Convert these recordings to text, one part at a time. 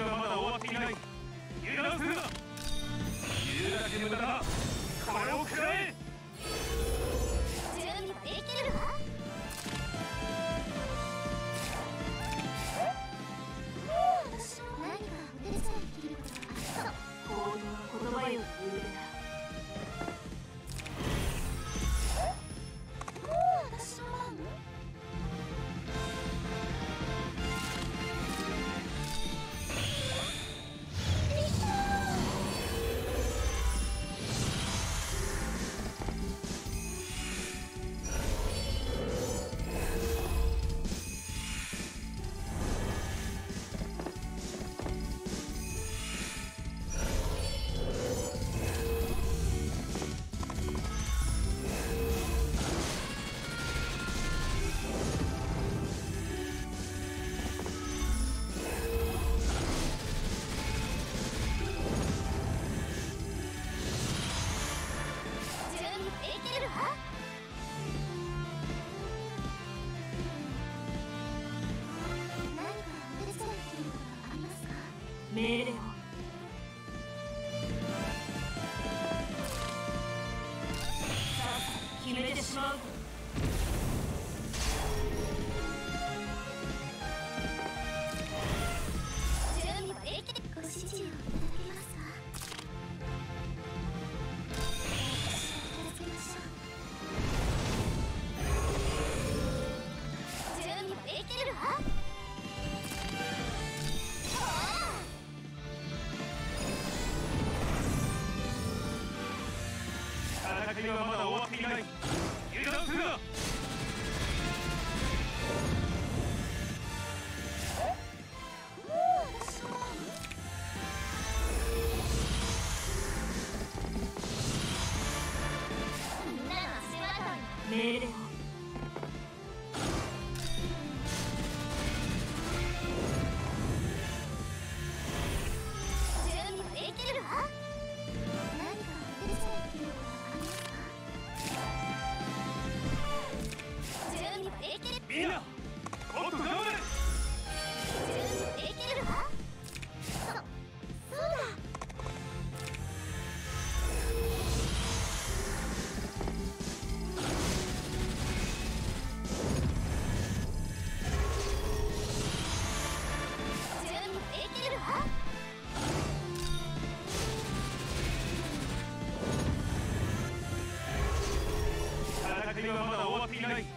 of money. trouble. 戦はまだ終わっていない。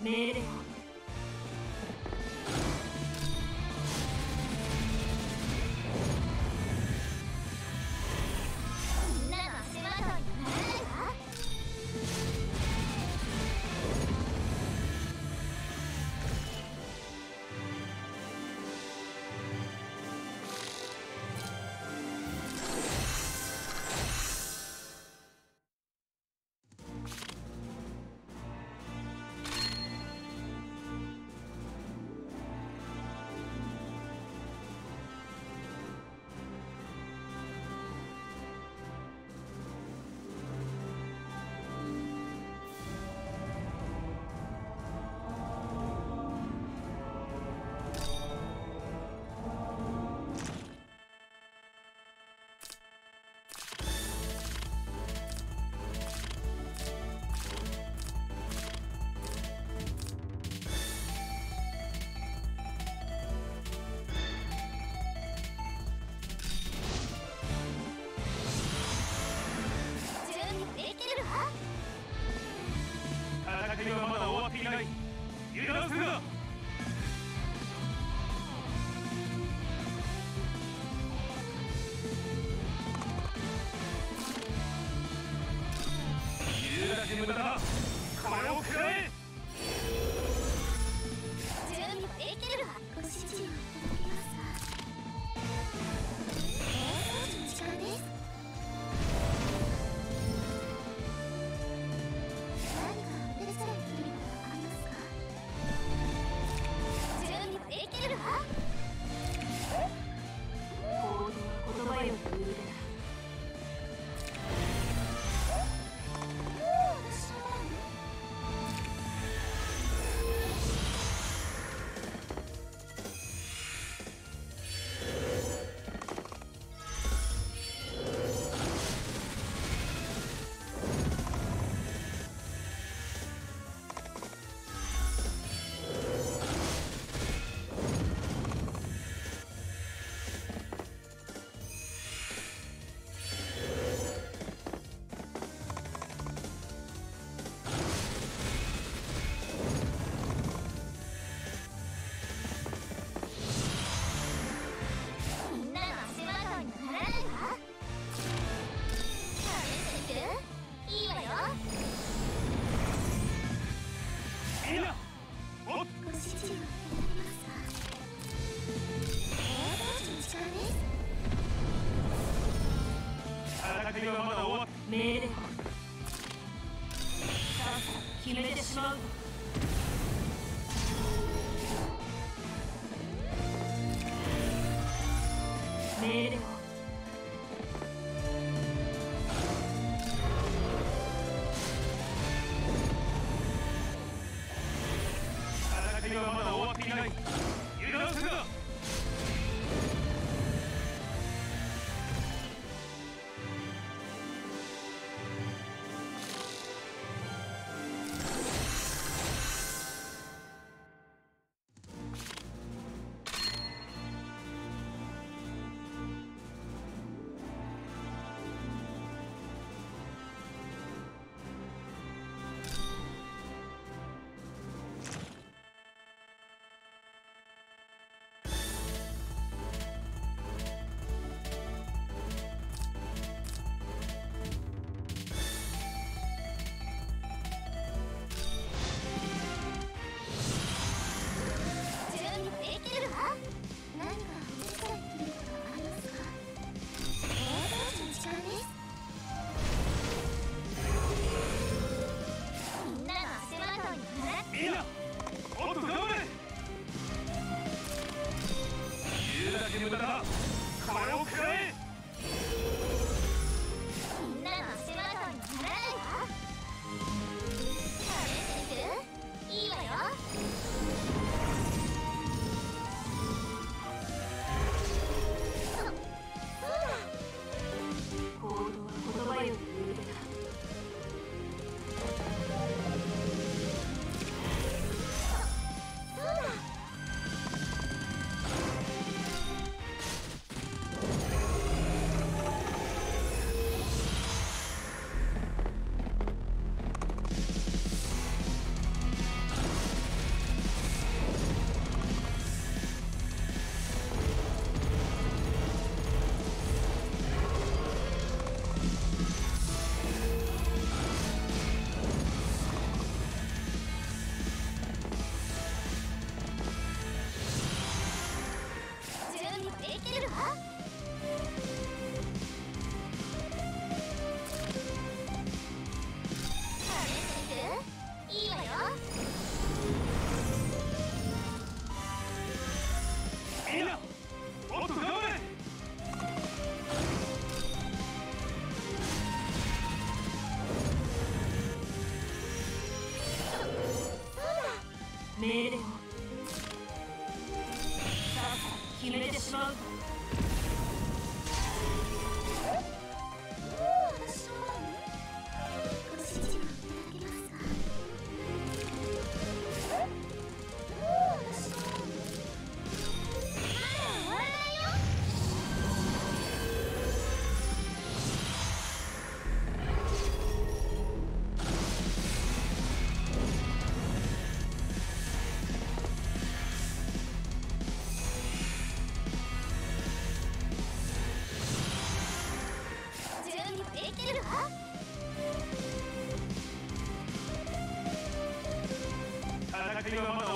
命令と Thank you.